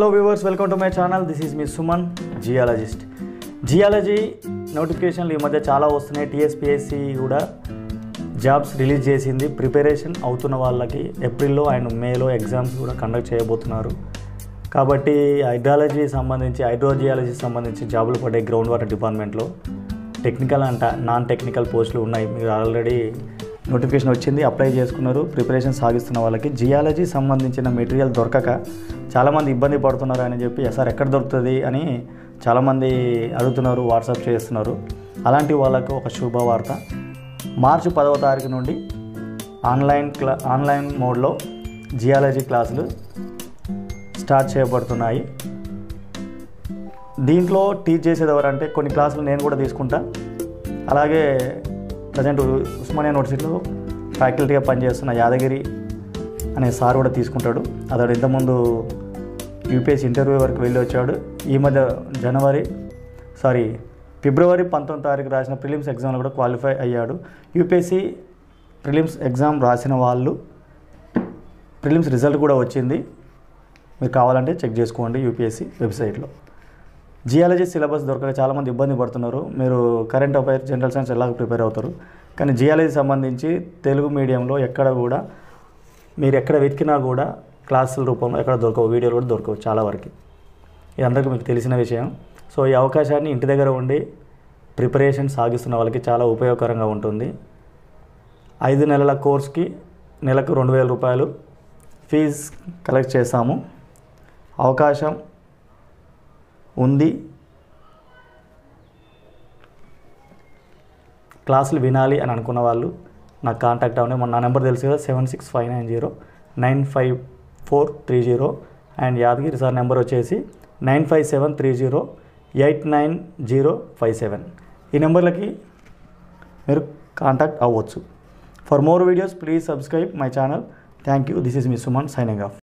Hello viewers welcome to my channel this is me Suman geologist geology నోటిఫికేషన్లు ఈ మధ్య చాలా వస్తున్నాయి. టీఎస్పిఎస్సి కూడా జాబ్స్ రిలీజ్ చేసింది. ప్రిపరేషన్ అవుతున్న వాళ్ళకి ఏప్రిల్లో అండ్ మేలో ఎగ్జామ్స్ కూడా కండక్ట్ చేయబోతున్నారు. కాబట్టి హైడ్రాలజీ సంబంధించి హైడ్రోజియాలజీ సంబంధించి జాబులు పడే గ్రౌండ్ వాటర్ డిపార్ట్మెంట్లో టెక్నికల్ అంట నాన్ టెక్నికల్ పోస్టులు ఉన్నాయి. మీరు ఆల్రెడీ నోటిఫికేషన్ వచ్చింది అప్లై చేసుకున్నారు ప్రిపరేషన్ సాగిస్తున్న వాళ్ళకి. జియాలజీ సంబంధించిన మెటీరియల్ దొరకక చాలామంది ఇబ్బంది పడుతున్నారు అని చెప్పి ఎస్ఆర్ ఎక్కడ దొరుకుతుంది? అని చాలామంది అడుగుతున్నారు వాట్సాప్ చేస్తున్నారు. అలాంటి వాళ్ళకు ఒక శుభవార్త. మార్చి పదవ తారీఖు నుండి ఆన్లైన్ క్లా ఆన్లైన్ మోడ్లో జియాలజీ క్లాసులు స్టార్ట్ చేయబడుతున్నాయి. దీంట్లో టీచ్ చేసేది ఎవరంటే కొన్ని క్లాసులు నేను కూడా తీసుకుంటా. అలాగే ప్రజెంట్ ఉస్మానియా యూనివర్సిటీలో ఫ్యాకల్టీగా పనిచేస్తున్న యాదగిరి అనే సార్ కూడా తీసుకుంటాడు. అతడు ఇంతకుముందు యూపీఎస్సీ ఇంటర్వ్యూ వరకు వెళ్ళి వచ్చాడు. ఈ మధ్య జనవరి సారీ ఫిబ్రవరి పంతొమ్మిది తారీఖు రాసిన ప్రిలిమ్స్ ఎగ్జామ్లో కూడా క్వాలిఫై అయ్యాడు. యూపీఎస్సీ ప్రిలిమ్స్ ఎగ్జామ్ రాసిన వాళ్ళు ప్రిలిమ్స్ రిజల్ట్ కూడా వచ్చింది. మీరు కావాలంటే చెక్ చేసుకోండి యూపీఎస్సీ వెబ్సైట్లో. జియాలజీ సిలబస్ దొరకక చాలామంది ఇబ్బంది పడుతున్నారు. మీరు కరెంట్ అఫైర్స్ జనరల్ సైన్స్ ఎలాగ ప్రిపేర్ అవుతారు? కానీ జియాలజీ సంబంధించి తెలుగు మీడియంలో ఎక్కడ కూడా మీరు ఎక్కడ వెతికినా కూడా క్లాసుల రూపంలో ఎక్కడ దొరకవు వీడియోలు కూడా దొరకవు చాలా వరకు. ఇది అందరికీ మీకు తెలిసిన విషయం. సో ఈ అవకాశాన్ని ఇంటి దగ్గర ఉండి ప్రిపరేషన్ సాగిస్తున్న వాళ్ళకి చాలా ఉపయోగకరంగా ఉంటుంది. ఐదు నెలల కోర్స్కి నెలకు రెండు వేల రూపాయలు ఫీజ్ కలెక్ట్ చేస్తాము. అవకాశం ఉంది. క్లాసులు వినాలి అని అనుకున్న వాళ్ళు నాకు కాంటాక్ట్ అవ్వండి. మన నా నెంబర్ తెలుసు కదా seven six five nine zero nine five four three zero. And Yadagiri sir number వచ్చేసి nine five seven three zero eight nine zero five seven. ఈ నెంబర్లకి మీరు కాంటాక్ట్ అవ్వచ్చు. For more videos please subscribe my channel. Thank you. This is me Suman signing off.